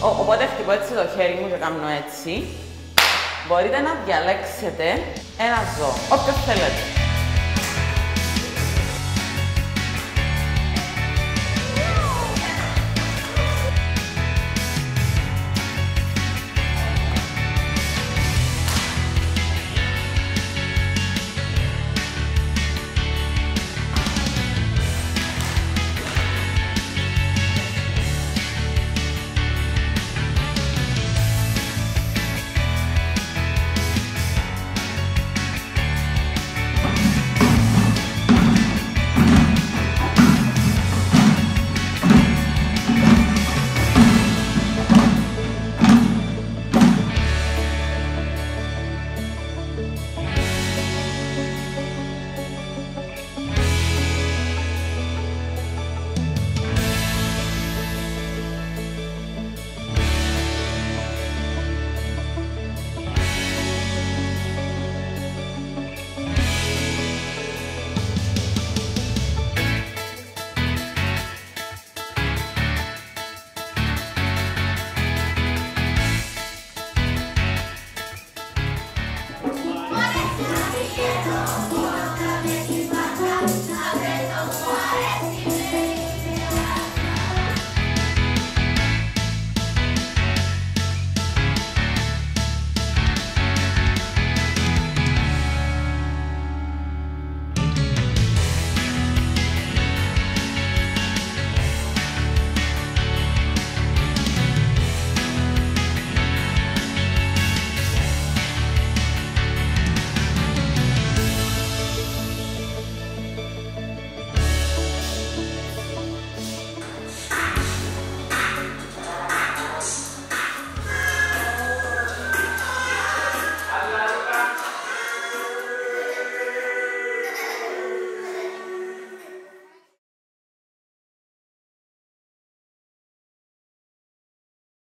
Οπότε χτυπώ έτσι το χέρι μου και κάνω έτσι. Μπορείτε να διαλέξετε ένα ζώο, όποιος θέλετε.